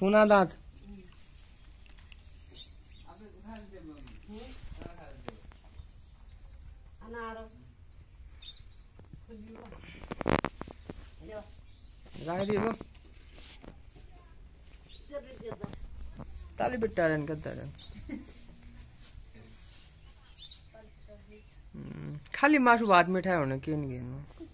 सोना दांत। ताली बिट्टा रन करता रन खाली मासु भात मिठाई होने के नि